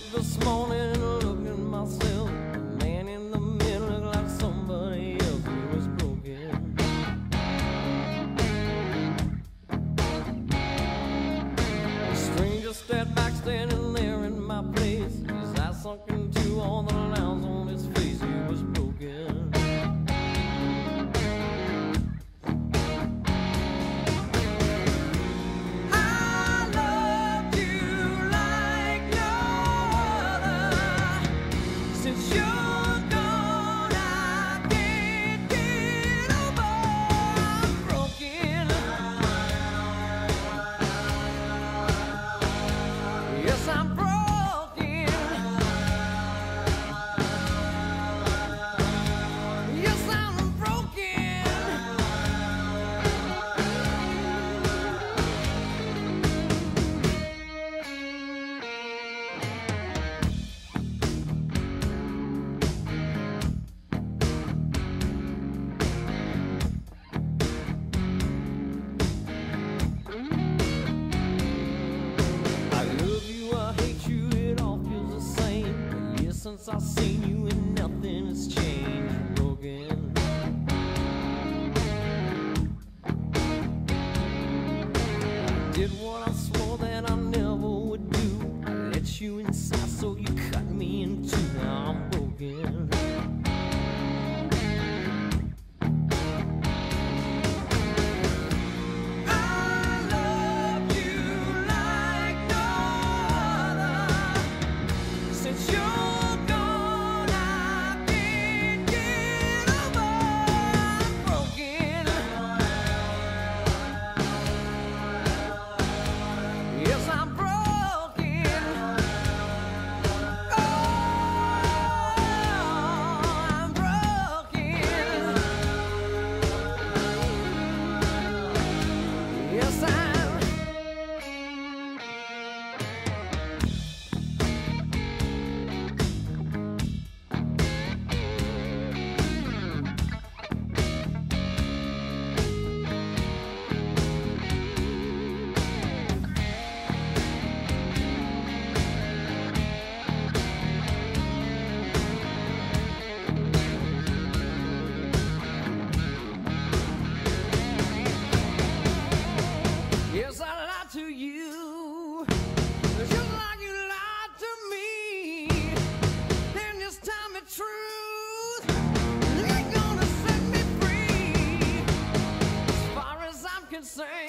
up this morning, looking myself. since I've seen you and nothing has changed broken did what I swore that I never would do. I let you inside so you cut me in two. to you. Just like you lied to me. Then truth. Gonna set me free. As far as I'm concerned.